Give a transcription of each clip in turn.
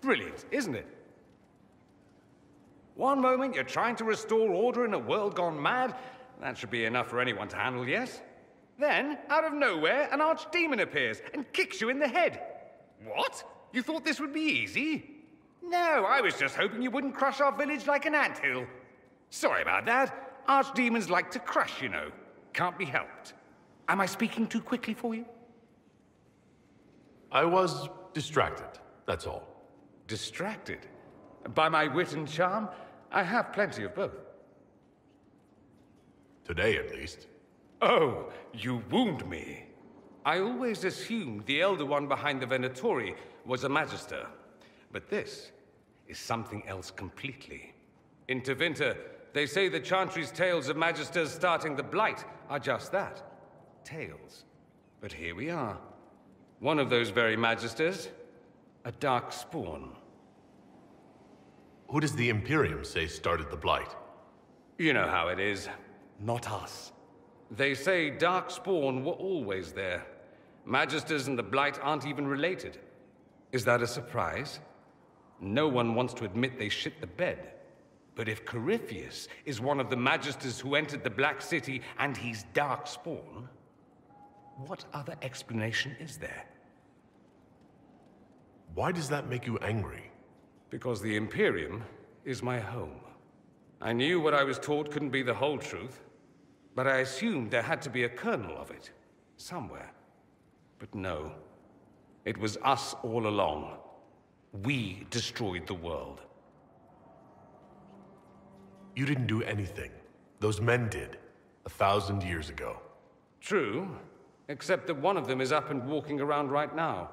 Brilliant, isn't it? One moment you're trying to restore order in a world gone mad. That should be enough for anyone to handle, yes? Then, out of nowhere, an archdemon appears and kicks you in the head. What? You thought this would be easy? No, I was just hoping you wouldn't crush our village like an anthill. Sorry about that. Archdemons like to crush, you know. Can't be helped. Am I speaking too quickly for you? I was distracted, that's all. Distracted? By my wit and charm? I have plenty of both. Today, at least. Oh, you wound me. I always assumed the Elder One behind the Venatori was a Magister. But this is something else completely. In Tevinter, they say the Chantry's tales of Magisters starting the Blight are just that. Tales. But here we are. One of those very Magisters. A Darkspawn. Who does the Imperium say started the Blight? You know how it is. Not us. They say Darkspawn were always there. Magisters and the Blight aren't even related. Is that a surprise? No one wants to admit they shit the bed. But if Corypheus is one of the Magisters who entered the Black City and he's Darkspawn, what other explanation is there? Why does that make you angry? Because the Imperium is my home. I knew what I was taught couldn't be the whole truth, but I assumed there had to be a kernel of it, somewhere. But no, it was us all along. We destroyed the world. You didn't do anything. Those men did, a thousand years ago. True, except that one of them is up and walking around right now.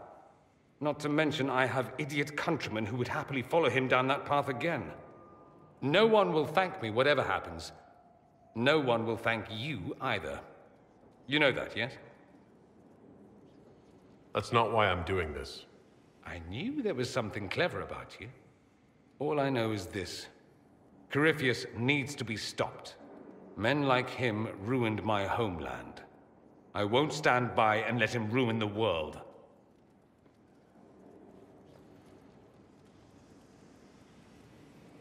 Not to mention I have idiot countrymen who would happily follow him down that path again. No one will thank me whatever happens. No one will thank you either. You know that, yes? That's not why I'm doing this. I knew there was something clever about you. All I know is this. Corypheus needs to be stopped. Men like him ruined my homeland. I won't stand by and let him ruin the world.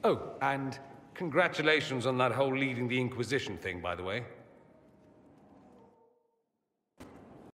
Oh, and congratulations on that whole leading the Inquisition thing, by the way.